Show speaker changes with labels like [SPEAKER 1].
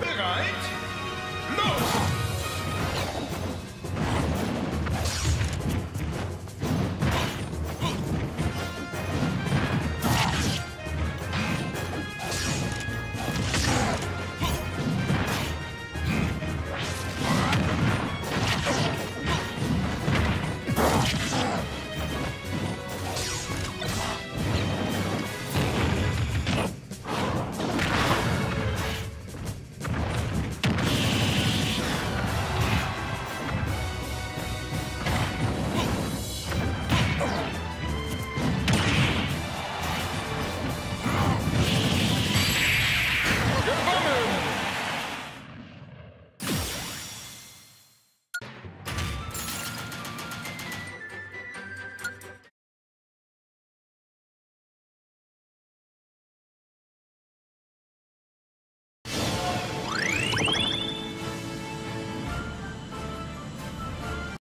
[SPEAKER 1] Bereit?